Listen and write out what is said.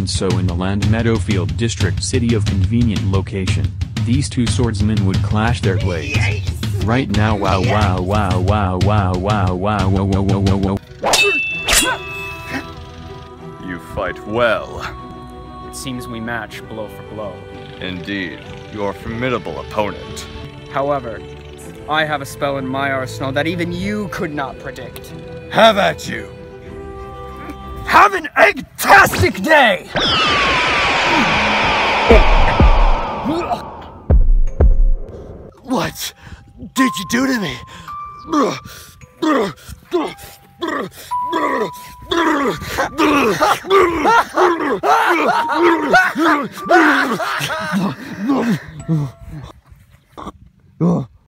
and so in the Land Meadowfield district city of convenient location, these two swordsmen would clash their blades. Right now wow wow wow wow wow wow wow wow wow wow wow wow You fight well. It seems we match blow for blow. Indeed, your formidable opponent. However, I have a spell in my arsenal that even you could not predict. Have at you! Have an egg-tastic day! What did you do to me?